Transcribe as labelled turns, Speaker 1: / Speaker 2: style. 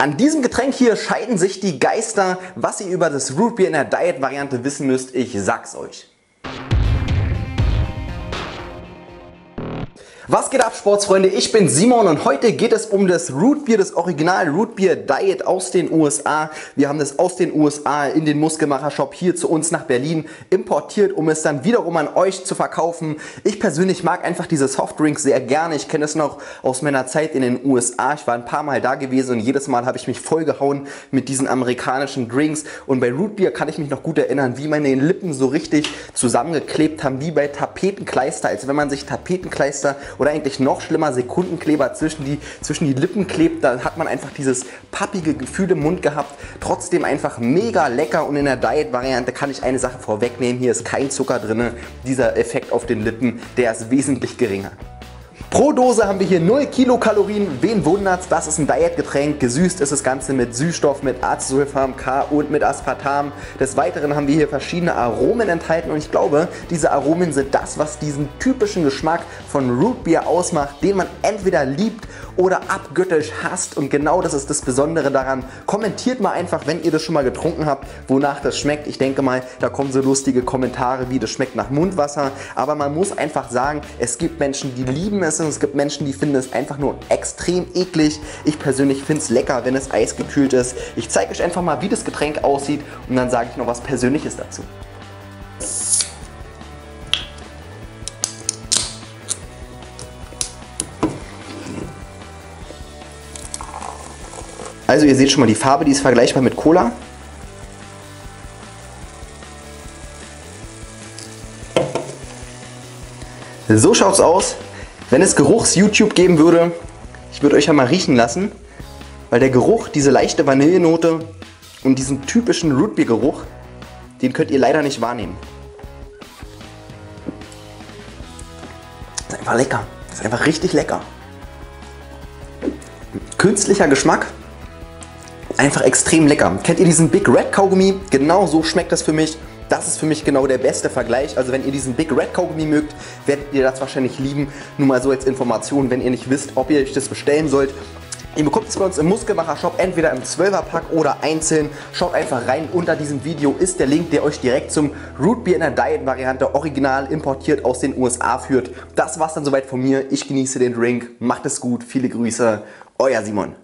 Speaker 1: An diesem Getränk hier scheiden sich die Geister. Was ihr über das Root Beer in der Diet Variante wissen müsst, ich sag's euch. Was geht ab Sportsfreunde, ich bin Simon und heute geht es um das Root Beer, das Original Root Beer Diet aus den USA. Wir haben das aus den USA in den Muskelmacher Shop hier zu uns nach Berlin importiert, um es dann wiederum an euch zu verkaufen. Ich persönlich mag einfach diese Softdrinks sehr gerne. Ich kenne es noch aus meiner Zeit in den USA. Ich war ein paar Mal da gewesen und jedes Mal habe ich mich vollgehauen mit diesen amerikanischen Drinks. Und bei Root Beer kann ich mich noch gut erinnern, wie meine Lippen so richtig zusammengeklebt haben, wie bei Tapetenkleister, als wenn man sich Tapetenkleister oder eigentlich noch schlimmer Sekundenkleber zwischen die, zwischen die Lippen klebt. Da hat man einfach dieses pappige Gefühl im Mund gehabt. Trotzdem einfach mega lecker und in der Diet-Variante kann ich eine Sache vorwegnehmen. Hier ist kein Zucker drin. Dieser Effekt auf den Lippen, der ist wesentlich geringer. Pro Dose haben wir hier 0 Kilokalorien. Wen wundert's? Das ist ein Diätgetränk. Gesüßt ist das Ganze mit Süßstoff, mit Acesulfam K und mit Aspartam. Des Weiteren haben wir hier verschiedene Aromen enthalten und ich glaube, diese Aromen sind das, was diesen typischen Geschmack von Root Beer ausmacht, den man entweder liebt oder abgöttisch hasst. Und genau das ist das Besondere daran. Kommentiert mal einfach, wenn ihr das schon mal getrunken habt, wonach das schmeckt. Ich denke mal, da kommen so lustige Kommentare wie das schmeckt nach Mundwasser. Aber man muss einfach sagen, es gibt Menschen, die lieben es und es gibt Menschen, die finden es einfach nur extrem eklig. Ich persönlich finde es lecker, wenn es eisgekühlt ist. Ich zeige euch einfach mal, wie das Getränk aussieht und dann sage ich noch was Persönliches dazu. Also ihr seht schon mal die Farbe, die ist vergleichbar mit Cola. So schaut es aus. Wenn es Geruchs-YouTube geben würde, ich würde euch ja mal riechen lassen, weil der Geruch, diese leichte Vanillenote und diesen typischen Rootbeer-Geruch, den könnt ihr leider nicht wahrnehmen. Ist einfach lecker. Ist einfach richtig lecker. Künstlicher Geschmack, einfach extrem lecker. Kennt ihr diesen Big Red Kaugummi? Genau so schmeckt das für mich. Das ist für mich genau der beste Vergleich. Also wenn ihr diesen Big Red Kaugummi mögt, werdet ihr das wahrscheinlich lieben. Nur mal so als Information, wenn ihr nicht wisst, ob ihr euch das bestellen sollt. Ihr bekommt es bei uns im Muskelmacher Shop entweder im 12er Pack oder einzeln. Schaut einfach rein. Unter diesem Video ist der Link, der euch direkt zum Root Beer in der Diet Variante original importiert aus den USA führt. Das war's dann soweit von mir. Ich genieße den Drink. Macht es gut. Viele Grüße. Euer Simon.